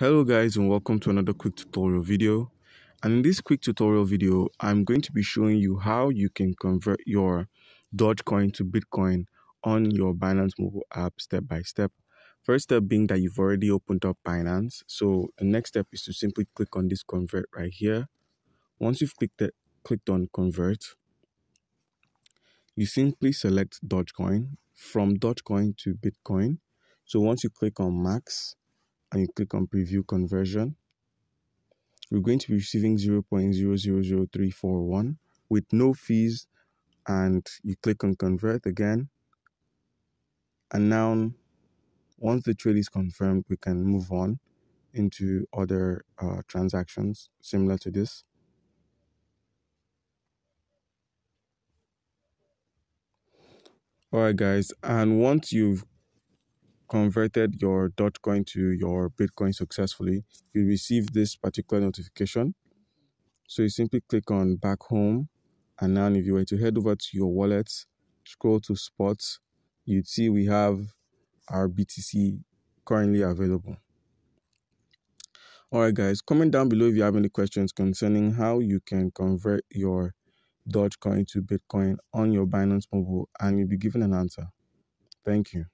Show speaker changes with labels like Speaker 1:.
Speaker 1: Hello guys and welcome to another quick tutorial video and in this quick tutorial video I'm going to be showing you how you can convert your Dogecoin to Bitcoin on your Binance mobile app step by step. First step being that you've already opened up Binance so the next step is to simply click on this convert right here. Once you've clicked, it, clicked on convert you simply select Dogecoin from Dogecoin to Bitcoin. So once you click on max and you click on preview conversion, we're going to be receiving 0.000341 with no fees and you click on convert again. And now once the trade is confirmed, we can move on into other uh, transactions similar to this. Alright guys, and once you've converted your Dogecoin to your Bitcoin successfully, you receive this particular notification. So you simply click on back home and now if you were to head over to your wallet, scroll to spots, you'd see we have our BTC currently available. Alright guys, comment down below if you have any questions concerning how you can convert your Dogecoin to Bitcoin on your Binance Mobile and you'll be given an answer. Thank you.